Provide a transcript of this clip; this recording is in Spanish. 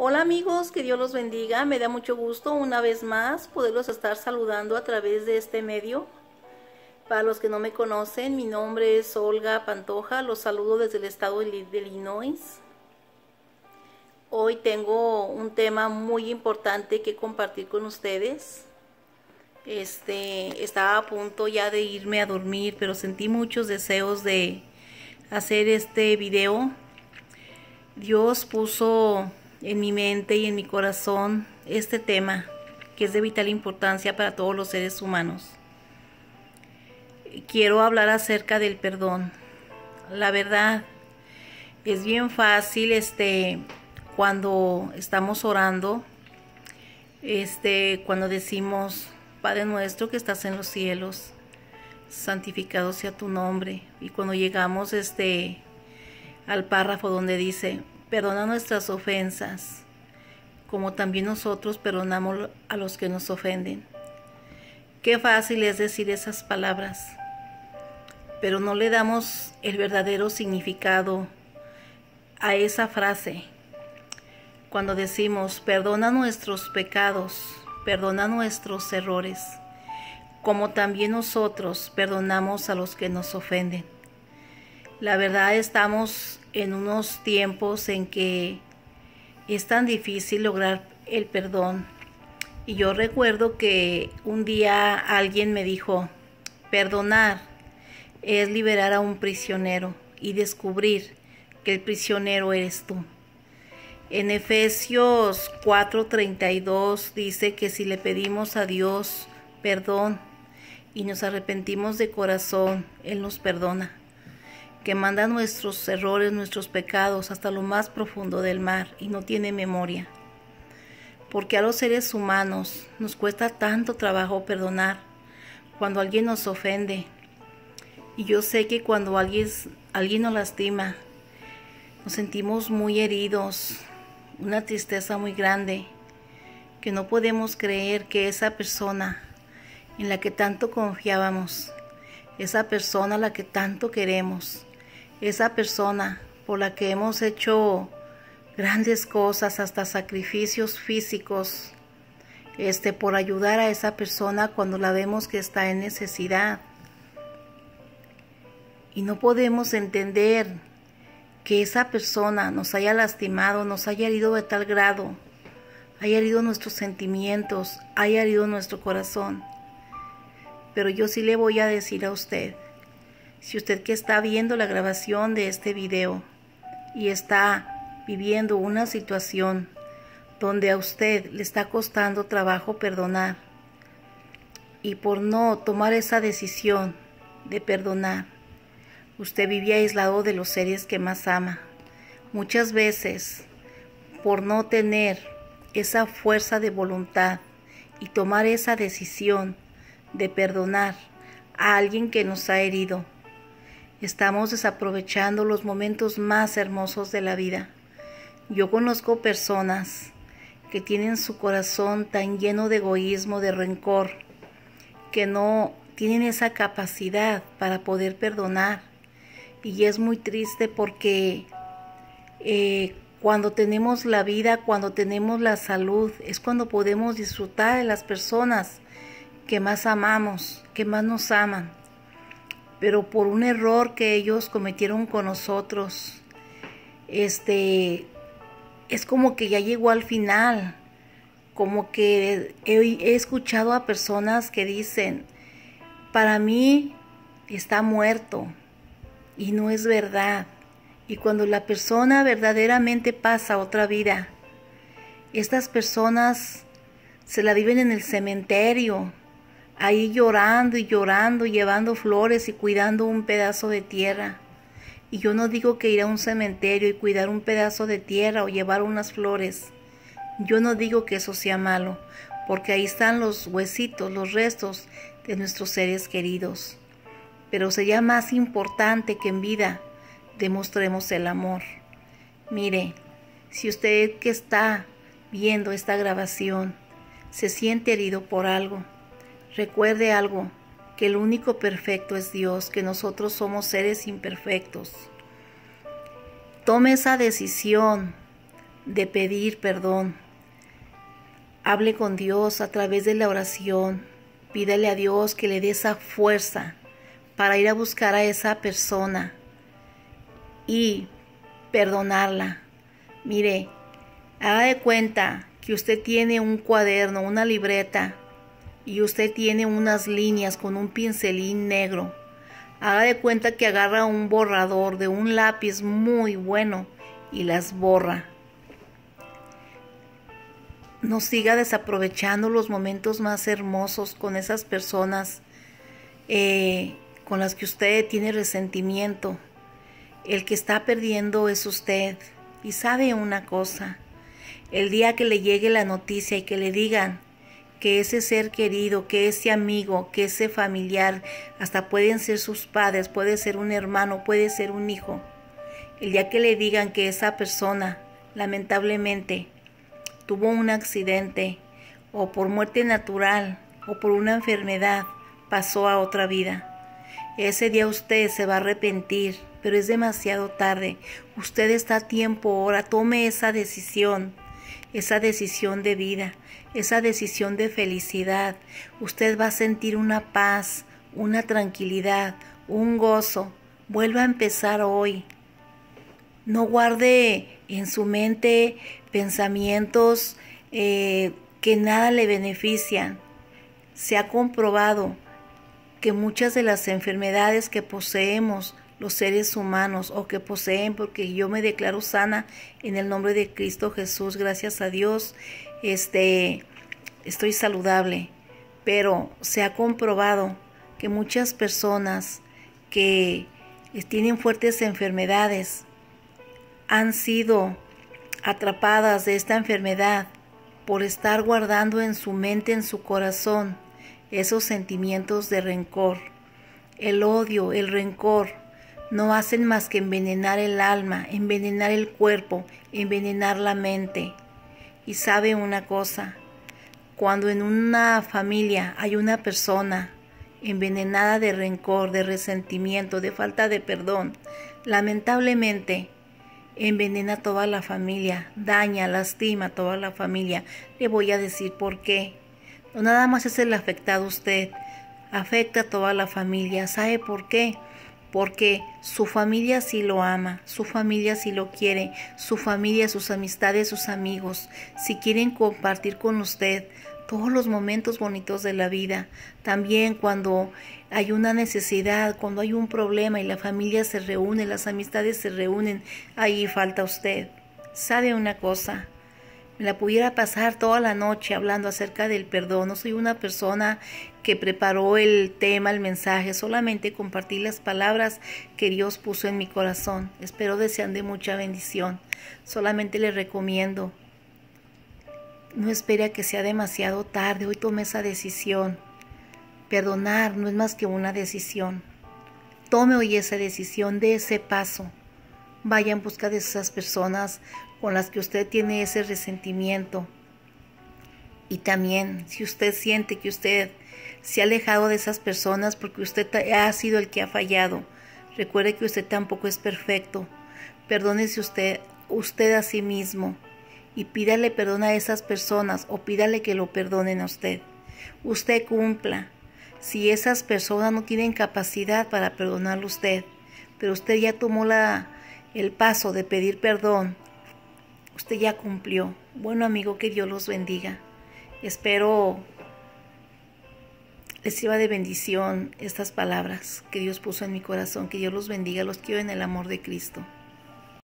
Hola amigos, que Dios los bendiga. Me da mucho gusto una vez más poderlos estar saludando a través de este medio. Para los que no me conocen, mi nombre es Olga Pantoja. Los saludo desde el estado de Illinois. Hoy tengo un tema muy importante que compartir con ustedes. Este, estaba a punto ya de irme a dormir, pero sentí muchos deseos de hacer este video. Dios puso en mi mente y en mi corazón este tema que es de vital importancia para todos los seres humanos. Quiero hablar acerca del perdón. La verdad es bien fácil este cuando estamos orando este cuando decimos Padre nuestro que estás en los cielos, santificado sea tu nombre y cuando llegamos este al párrafo donde dice Perdona nuestras ofensas, como también nosotros perdonamos a los que nos ofenden. Qué fácil es decir esas palabras, pero no le damos el verdadero significado a esa frase. Cuando decimos, perdona nuestros pecados, perdona nuestros errores, como también nosotros perdonamos a los que nos ofenden. La verdad estamos en unos tiempos en que es tan difícil lograr el perdón. Y yo recuerdo que un día alguien me dijo, perdonar es liberar a un prisionero y descubrir que el prisionero eres tú. En Efesios 4:32 dice que si le pedimos a Dios perdón y nos arrepentimos de corazón, Él nos perdona que manda nuestros errores, nuestros pecados hasta lo más profundo del mar y no tiene memoria. Porque a los seres humanos nos cuesta tanto trabajo perdonar cuando alguien nos ofende. Y yo sé que cuando alguien, alguien nos lastima, nos sentimos muy heridos, una tristeza muy grande, que no podemos creer que esa persona en la que tanto confiábamos, esa persona a la que tanto queremos, esa persona por la que hemos hecho grandes cosas, hasta sacrificios físicos, este, por ayudar a esa persona cuando la vemos que está en necesidad. Y no podemos entender que esa persona nos haya lastimado, nos haya herido de tal grado, haya herido nuestros sentimientos, haya herido nuestro corazón. Pero yo sí le voy a decir a usted, si usted que está viendo la grabación de este video y está viviendo una situación donde a usted le está costando trabajo perdonar y por no tomar esa decisión de perdonar, usted vive aislado de los seres que más ama. Muchas veces, por no tener esa fuerza de voluntad y tomar esa decisión de perdonar a alguien que nos ha herido, Estamos desaprovechando los momentos más hermosos de la vida. Yo conozco personas que tienen su corazón tan lleno de egoísmo, de rencor, que no tienen esa capacidad para poder perdonar. Y es muy triste porque eh, cuando tenemos la vida, cuando tenemos la salud, es cuando podemos disfrutar de las personas que más amamos, que más nos aman pero por un error que ellos cometieron con nosotros, este, es como que ya llegó al final, como que he, escuchado a personas que dicen, para mí está muerto y no es verdad. Y cuando la persona verdaderamente pasa otra vida, estas personas se la viven en el cementerio, ahí llorando y llorando, llevando flores y cuidando un pedazo de tierra. Y yo no digo que ir a un cementerio y cuidar un pedazo de tierra o llevar unas flores. Yo no digo que eso sea malo, porque ahí están los huesitos, los restos de nuestros seres queridos. Pero sería más importante que en vida demostremos el amor. Mire, si usted que está viendo esta grabación se siente herido por algo, Recuerde algo, que el único perfecto es Dios, que nosotros somos seres imperfectos. Tome esa decisión de pedir perdón. Hable con Dios a través de la oración. Pídale a Dios que le dé esa fuerza para ir a buscar a esa persona y perdonarla. Mire, haga de cuenta que usted tiene un cuaderno, una libreta y usted tiene unas líneas con un pincelín negro. Haga de cuenta que agarra un borrador de un lápiz muy bueno y las borra. No siga desaprovechando los momentos más hermosos con esas personas eh, con las que usted tiene resentimiento. El que está perdiendo es usted. Y sabe una cosa, el día que le llegue la noticia y que le digan que ese ser querido, que ese amigo, que ese familiar, hasta pueden ser sus padres, puede ser un hermano, puede ser un hijo, el día que le digan que esa persona lamentablemente tuvo un accidente o por muerte natural o por una enfermedad pasó a otra vida, ese día usted se va a arrepentir, pero es demasiado tarde. Usted está a tiempo ahora. Tome esa decisión, esa decisión de vida, esa decisión de felicidad. Usted va a sentir una paz, una tranquilidad, un gozo. Vuelva a empezar hoy. No guarde en su mente pensamientos eh, que nada le benefician. Se ha comprobado que muchas de las enfermedades que poseemos los seres humanos o que poseen, porque yo me declaro sana en el nombre de Cristo Jesús, gracias a Dios, este, estoy saludable, pero se ha comprobado que muchas personas que tienen fuertes enfermedades han sido atrapadas de esta enfermedad por estar guardando en su mente, en su corazón, esos sentimientos de rencor. El odio, el rencor, no hacen más que envenenar el alma, envenenar el cuerpo, envenenar la mente. Y sabe una cosa, cuando en una familia hay una persona envenenada de rencor, de resentimiento, de falta de perdón, lamentablemente envenena toda la familia, daña, lastima a toda la familia. Le voy a decir por qué. No nada más es el afectado usted, afecta a toda la familia. ¿Sabe por qué? Porque su familia sí lo ama, su familia sí lo quiere, su familia, sus amistades, sus amigos, si quieren compartir con usted todos los momentos bonitos de la vida. También cuando hay una necesidad, cuando hay un problema y la familia se reúne, las amistades se reúnen, ahí falta usted. ¿Sabe una cosa? Me la pudiera pasar toda la noche hablando acerca del perdón. No soy una persona que preparó el tema, el mensaje, solamente compartí las palabras que Dios puso en mi corazón. Espero desean de mucha bendición. Solamente le recomiendo, no espere a que sea demasiado tarde. Hoy tome esa decisión. Perdonar no es más que una decisión. Tome hoy esa decisión, de ese paso. Vaya en busca de esas personas con las que usted tiene ese resentimiento. Y también si usted siente que usted se ha alejado de esas personas porque usted ha sido el que ha fallado, recuerde que usted tampoco es perfecto. Perdónese usted, usted a sí mismo y pídale perdón a esas personas o pídale que lo perdonen a usted. Usted cumpla. Si esas personas no tienen capacidad para perdonarlo usted, pero usted ya tomó la, el paso de pedir perdón Usted ya cumplió. Bueno amigo, que Dios los bendiga. Espero les sirva de bendición estas palabras que Dios puso en mi corazón. Que Dios los bendiga. Los quiero en el amor de Cristo.